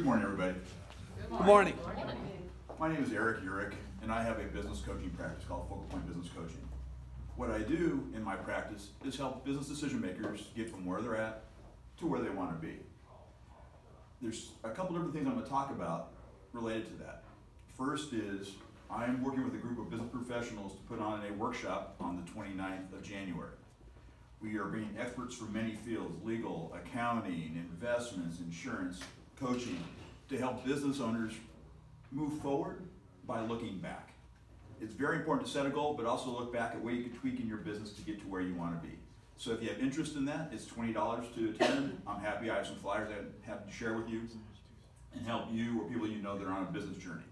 Good morning, everybody. Good morning. My name is Eric Eurich, and I have a business coaching practice called Focal Point Business Coaching. What I do in my practice is help business decision makers get from where they're at to where they want to be. There's a couple different things I'm going to talk about related to that. First is I'm working with a group of business professionals to put on a workshop on the 29th of January. We are bringing experts from many fields, legal, accounting, investments, insurance, coaching, to help business owners move forward by looking back. It's very important to set a goal, but also look back at where you can tweak in your business to get to where you want to be. So if you have interest in that, it's twenty dollars to attend. I'm happy. I have some flyers I'm happy to share with you and help you or people you know that are on a business journey.